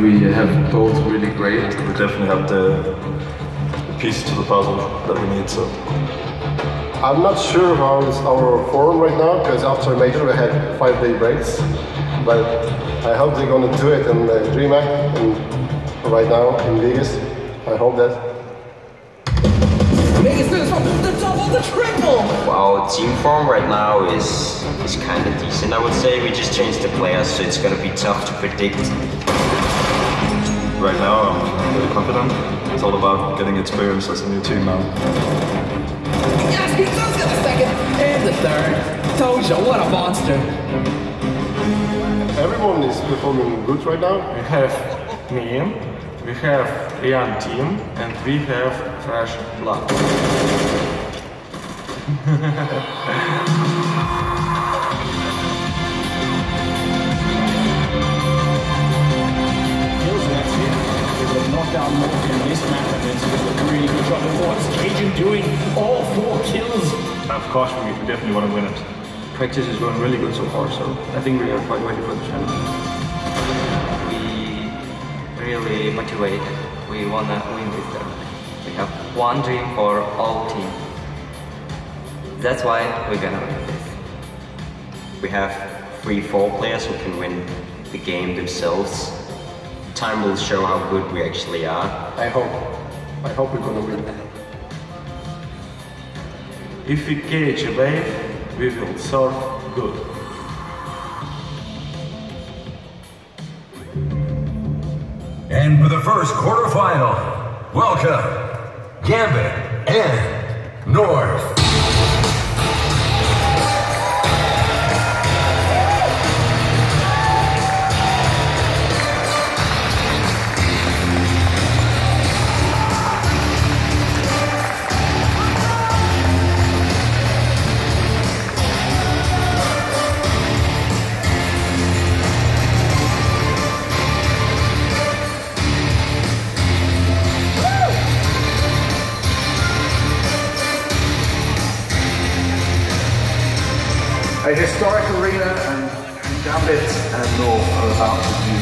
we have both really great. We definitely have the, the pieces to the puzzle that we need. So I'm not sure how is our form right now because after major we had five day breaks, but I hope they're gonna do it in uh, the DreamHack and right now in Vegas. I hope that. Vegas does the double, the triple. Our team form right now is is kind of decent, I would say. We just changed the players, so it's gonna be tough to predict. Right now I'm, I'm confident. It's all about getting experience as a new team now. Yes, he does get the second and the third. Tojo, what a monster. Everyone is performing good right now. We have me, we have a young team, and we have fresh blood. will knock down Morphy in this map and it's a really good job. And what's Cajun doing? All four kills. Of course, we, we definitely want to win it. Practice is going really good so far, so I think we are quite ready for the challenge. We really motivated. We wanna win this tournament. We have one dream for all team. That's why we're gonna win this. We have three, four players who can win the game themselves. Time will show how good we actually are. I hope. I hope we're gonna win. That. If we catch a wave, we will surf good. And for the first quarterfinal, welcome Gambit and North. A historic arena and Gambit and North are about to do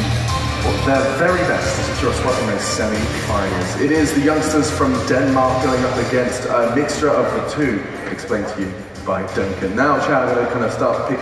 what their very best to secure a spot in those semi-finals. It is the youngsters from Denmark going up against a mixture of the two, explained to you by Duncan. Now, Chad, I'm going to kind of start picking